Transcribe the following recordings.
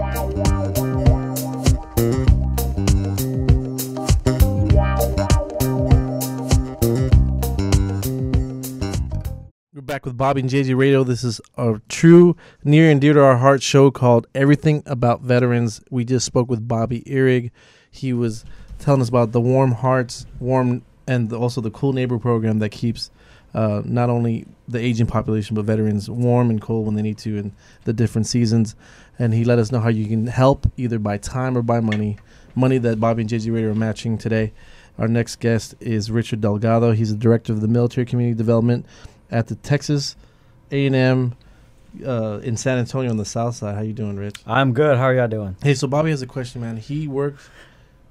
We're back with Bobby and JJ Radio. This is a true, near and dear to our heart show called Everything About Veterans. We just spoke with Bobby Erig. He was telling us about the Warm Hearts, Warm, and also the Cool Neighbor program that keeps uh, not only the aging population but veterans warm and cold when they need to in the different seasons. And he let us know how you can help either by time or by money. Money that Bobby and JJ Radio are matching today. Our next guest is Richard Delgado. He's the director of the Military Community Development at the Texas A&M uh, in San Antonio on the south side. How you doing, Rich? I'm good. How are y'all doing? Hey, so Bobby has a question, man. He works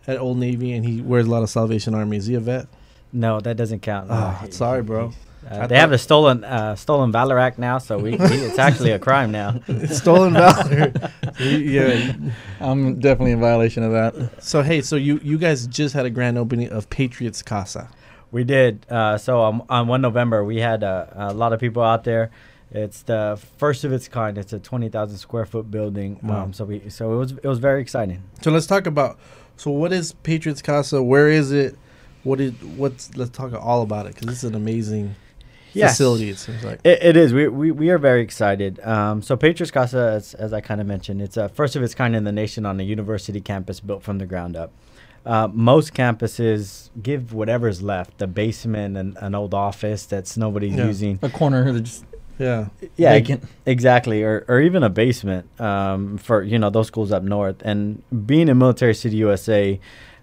at Old Navy and he wears a lot of Salvation Army. Is he a vet? No, that doesn't count. No. sorry, bro. Uh, they have thought- the stolen uh, stolen Valor Act now, so we, we it's actually a crime now. It's stolen valor. yeah. I'm definitely in violation of that. So hey, so you you guys just had a grand opening of Patriots Casa. We did. Uh, so on, on one November, we had uh, a lot of people out there. It's the first of its kind. It's a twenty thousand square foot building. Wow. Um, so we so it was it was very exciting. So let's talk about. So what is Patriots Casa? Where is it? What is what's? Let's talk all about it because this is an amazing Yes. facility. It seems like. It, it is. We, we, we are very excited. Um, so Patriots Casa, as, as I kind of mentioned, it's a first of its kind in the nation on a university campus built from the ground up. Uh, most campuses give whatever's left, the basement and an old office that's nobody's Yeah. using. A corner that just Yeah. Yeah, vacant. exactly, or, or even a basement um, for you know those schools up north. And being in Military City, USA,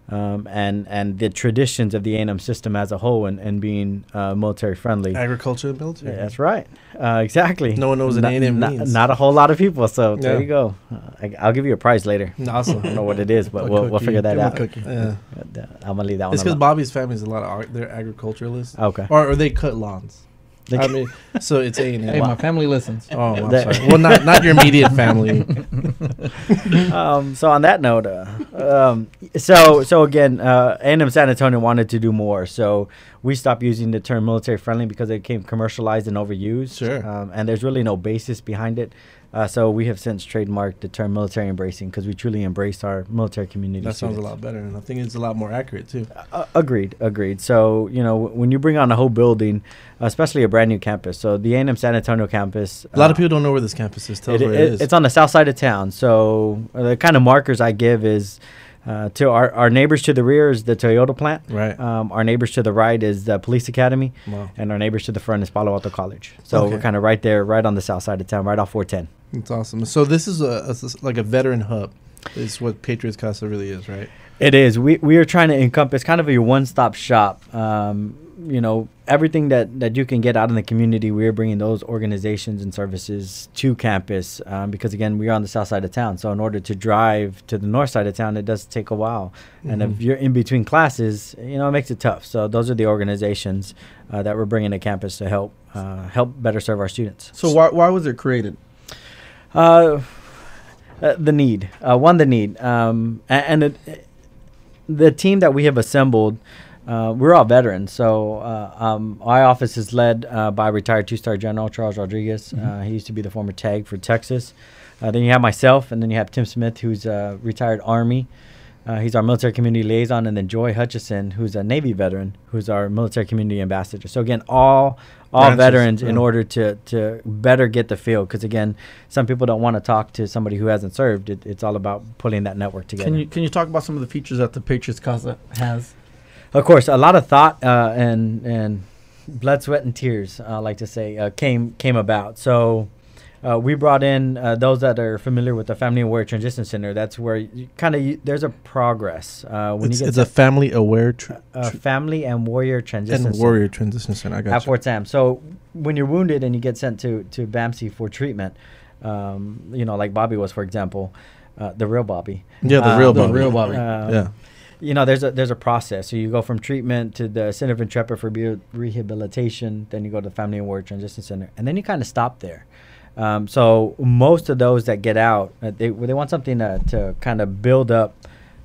um, and and the traditions of the A&M system as a whole, and, and being uh, military friendly. Agriculture and military. Yeah, that's right. Uh, exactly. No one knows what A&M not, means. Not a whole lot of people. So Yeah. there you go. Uh, I, I'll give you a prize later. Awesome. I don't know what it is, but we'll, we'll figure that Give 'em a out. Yeah. I'm gonna leave that It's because. Bobby's family is a lot of art. They're agriculturalists, Okay. or, or they cut lawns. They- I mean, so it's A and Hey, my family listens. Oh, I'm That- sorry. Well, not not your immediate family. um, so on that note, uh, um, so so again, uh, A&M San Antonio wanted to do more, so we stopped using the term military friendly because it became commercialized and overused. Sure. Um, and there's really no basis behind it. Uh, so we have since trademarked the term military embracing because we truly embrace our military community. That sounds a lot better, and I think it's a lot more accurate too. Uh, agreed, agreed. So you know, w- when you bring on a whole building, especially a brand new campus, so the A&M San Antonio campus, A lot of uh, people don't know where this campus is. Tell it- where it- it is. It's on the south side of town. So uh, the kind of markers I give is uh, to our, our neighbors to the rear is the Toyota plant. right. Um, our neighbors to the right is the police academy, wow, and our neighbors to the front is Palo Alto College. So Okay. we're kind of right there, right on the south side of town, right off 410. It's awesome. So this is a, a like a veteran hub. Is what Patriots Casa really is, right? It is. We we are trying to encompass kind of a one-stop shop. Um, you know, everything that that you can get out in the community, we're bringing those organizations and services to campus um, because again, we are on the south side of town. So in order to drive to the north side of town, it does take a while. And if Mhm. you're in between classes, you know, it makes it tough. So those are the organizations uh, that we're bringing to campus to help uh, help better serve our students. So why why was it created? Uh, uh, the need. Uh, one, the need. Um, and it, the team that we have assembled, uh, we're all veterans. So uh, um, our office is led uh, by retired two-star general Charles Rodriguez. Uh, he used to be the former tag for Texas. Uh, then you have myself, and then you have Tim Smith, who's a retired Army. Uh, he's our military community liaison, and then Joy Hutchison, who's a Navy veteran, who's our military community ambassador. So again, all all veterans in yeah. order to to better get the feel. Because again, some people don't want to talk to somebody who hasn't served. It, it's all about pulling that network together. Can you can you talk about some of the features that the Patriots Casa has? Of course, a lot of thought uh, and and blood, sweat, and tears. I like to say uh, came came about. So uh, we brought in uh, those that are familiar with the Family Aware Transition Center. That's where kind of there's a progress uh, when it's you get it's a family aware tr- uh, tr- Family and Warrior Transition and Center warrior transition center. I got at you. Fort Sam. So when you're wounded and you get sent to to BAMC for treatment, um, you know, like Bobby was, for example, uh, the real Bobby. Yeah, the Uh, real the Bobby. real Bobby. Um, yeah. you know there's a there's a process so you go from treatment to the center of intrepid for rehabilitation then you go to the family and ward transition center and then you kind of stop there um, so most of those that get out uh, they, they want something to, to kind of build up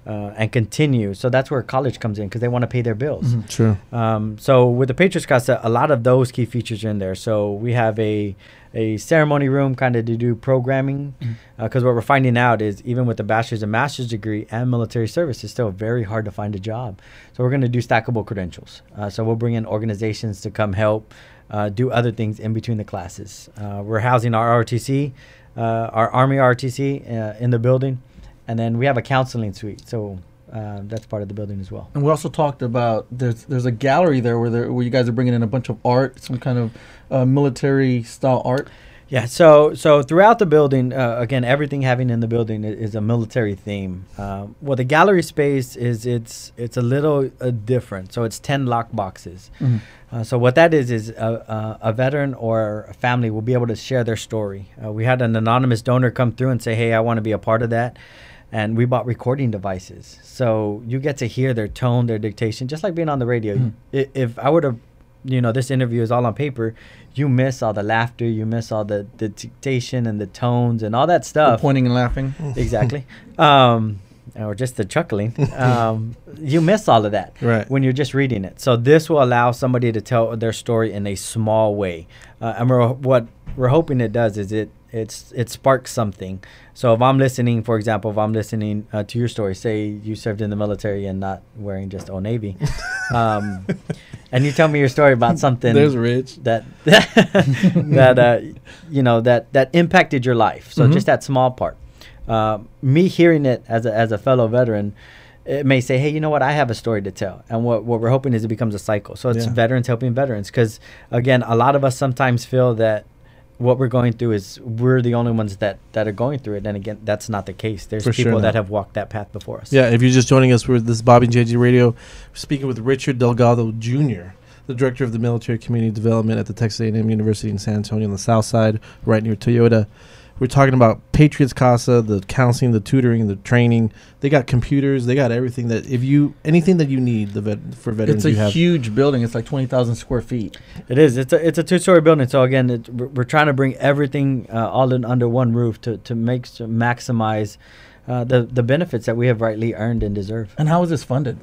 uh, and continue. So that's where college comes in because they want to pay their bills. Mhm. True. Um, so with the Patriots Casa, a lot of those key features are in there. So we have a a ceremony room kind of to do programming because what we're finding out is even with the bachelor's and master's degree and military service, it's still very hard to find a job. So we're going to do stackable credentials. Uh, so we'll bring in organizations to come help uh, do other things in between the classes. Uh, we're housing our ROTC, uh, our Army ROTC uh, in the building, and then we have a counseling suite. So uh, that's part of the building as well. And we also talked about there's there's a gallery there where there, where you guys are bringing in a bunch of art, some kind of uh, military style art. Yeah, so so throughout the building, uh, again, everything having in the building is, a military theme. Um, well, the gallery space is it's it's a little uh, different. So it's ten lock boxes. Uh, so what that is is a, a, a veteran or a family will be able to share their story. Uh, we had an anonymous donor come through and say, "Hey, I want to be a part of that," and we bought recording devices. So you get to hear their tone, their dictation, just like being on the radio. I If I would have, you know, this interview is all on paper, you miss all the laughter, you miss all the, the dictation and the tones and all that The stuff. pointing and laughing. Exactly. um, or just the chuckling. Um, you miss all of that Right. when you're just reading it. So this will allow somebody to tell their story in a small way. Uh, and we're, what we're hoping it does is it it's it sparks something. So if I'm listening, for example, if I'm listening uh, to your story, say you served in the military and not wearing just Old Navy, um, and you tell me your story about something There's Rich. that that uh, you know that that impacted your life. So Mhm. just that small part. Uh, me hearing it as a, as a fellow veteran, it may say, hey, you know what? I have a story to tell. And what, what we're hoping is it becomes a cycle. So it's Yeah. veterans helping veterans. Because again, a lot of us sometimes feel that what we're going through is we're the only ones that, that are going through it. And again, that's not the case. There's For sure people that have walked that path before us. Yeah, if you're just joining us, we're this is Bobby and JJ Radio. We're speaking with Richard Delgado Jr., the director of the Military Community Development at the Texas A&M University in San Antonio on the south side, right near Toyota. We're talking about Patriots Casa, the counseling, the tutoring, the training. They got computers. They got everything that if you anything that you need the vet, for veterans It's a you have. huge building. It's like twenty thousand square feet. It is. It's a it's a two story building. So again, it, we're, we're trying to bring everything uh, all in under one roof to to make to maximize uh, the the benefits that we have rightly earned and deserve. And how is this funded?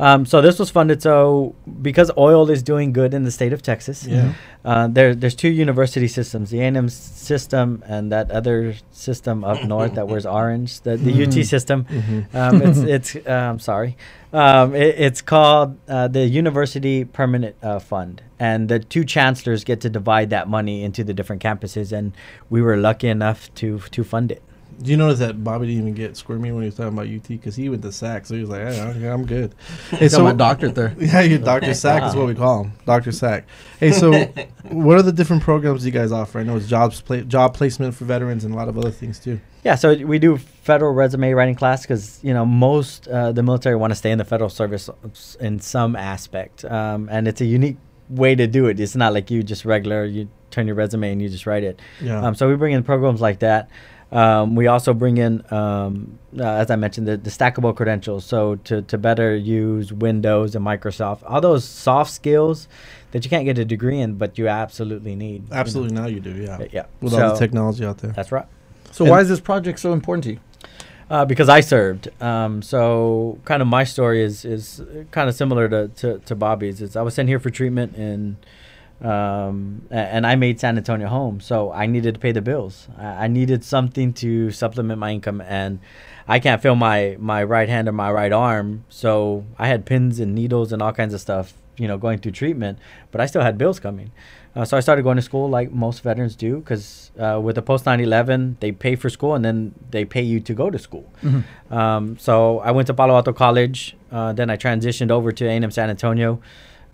Um, so this was funded. So because oil is doing good in the state of Texas, Yeah. uh, there there's two university systems: the A&M system and that other system up north that wears orange, the the UT Mhm. system. Mhm. Um, it's it's uh, I'm sorry. Um, it, it's called uh, the University Permanent uh, Fund, and the two chancellors get to divide that money into the different campuses, and we were lucky enough to to fund it. Do you notice that Bobby didn't even get squirmy when he was talking about UT because he went to SAC, so he was like, hey, I'm good. Hey, So my doctorate there. Yeah, you Dr. Sack is what we call him, Dr. Sack. Hey, so what are the different programs you guys offer? I know it's jobs pla- job placement for veterans and a lot of other things too. Yeah, so we do federal resume writing class because you know most uh, the military want to stay in the federal service in some aspect, um, and it's a unique way to do it. It's not like you just regular you turn your resume and you just write it. Yeah. Um, so we bring in programs like that. Um, we also bring in, um, uh, as I mentioned, the, the stackable credentials. So to, to better use Windows and Microsoft, all those soft skills that you can't get a degree in, but you absolutely need. you know. Absolutely, now you do. Yeah. Uh, Yeah. With all the technology out there. That's right. So And- why is this project so important to you? Uh, because I served. Um, so kind of my story is is kind of similar to, to, to Bobby's. It's I was sent here for treatment and um, and I made San Antonio home. So I needed to pay the bills. I, needed something to supplement my income and I can't feel my, my right hand or my right arm. So I had pins and needles and all kinds of stuff, you know, going through treatment, but I still had bills coming. Uh, so I started going to school like most veterans do because uh, with the post 9 11, they pay for school and then they pay you to go to school. Um, so I went to Palo Alto College. Uh, then I transitioned over to A&M San Antonio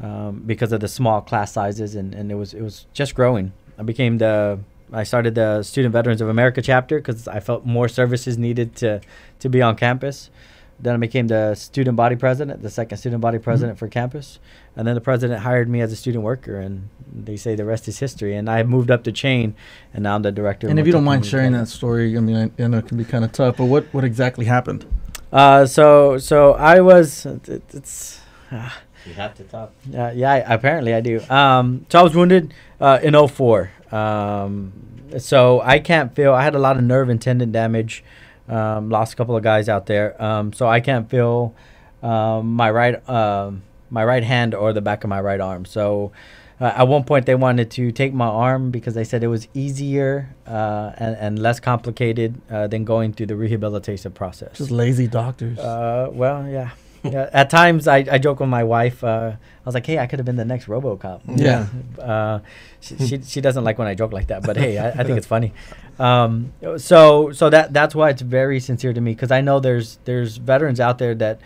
um, because of the small class sizes, and, and it was it was just growing. I became the I started the Student Veterans of America chapter because I felt more services needed to to be on campus. Then I became the student body president, the second student body president for campus, and then the president hired me as a student worker, and they say the rest is history. And I moved up the chain, and now I'm the director. of And if you don't mind sharing that story, I mean, I, I know it can be kind of tough, but what, what exactly happened? Uh, so so I was it, it's uh, You have to talk. uh, yeah apparently I do. Um, so I was wounded uh, in 04. Um, so I can't feel. I had a lot of nerve and tendon damage Um, lost a couple of guys out there. Um, so I can't feel um, my right um, my right hand or the back of my right arm. So uh, at one point they wanted to take my arm because they said it was easier uh, and, and less complicated uh, than going through the rehabilitation process. Just lazy doctors. Uh, well, yeah. Yeah. At times, I, I joke with my wife. Uh, I was like, "Hey, I could have been the next RoboCop." Yeah. Uh, she, she she doesn't like when I joke like that, but hey, I, I think it's funny. Um, so so that that's why it's very sincere to me because I know there's there's veterans out there that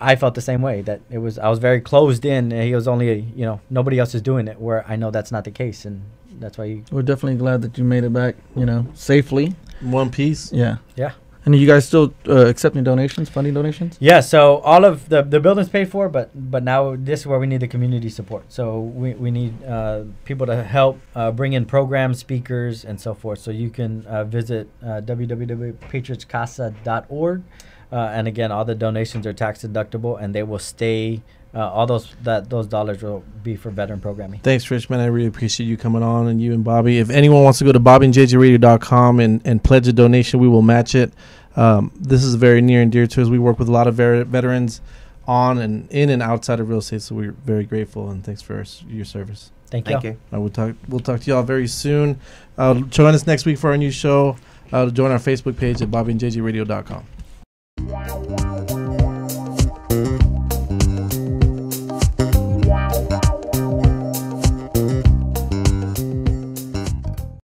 I felt the same way. That it was I was very closed in. And he was only a, you know nobody else is doing it. Where I know that's not the case, and that's why you, We're definitely glad that you made it back, you know, safely. One piece. Yeah. yeah. And you guys still uh, accepting donations, funding donations? Yeah, so all of the the building's paid for, but but now this is where we need the community support. So we, we need uh, people to help uh, bring in programs, speakers, and so forth. So you can uh, visit uh, www.patriotscasa.org, uh, and again, all the donations are tax deductible, and they will stay. Uh, all those that those dollars will be for veteran programming. Thanks, Rich, man. I really appreciate you coming on and you and Bobby. If anyone wants to go to bobbyandjjradio.com and, and pledge a donation, we will match it. Um, this is very near and dear to us. We work with a lot of ver- veterans on and in and outside of real estate, so we're very grateful and thanks for your service. Thank you. Thank you. Uh, we'll talk. We'll talk to y'all very soon. Uh, join us next week for our new show. Uh, join our Facebook page at bobbyandjjradio.com.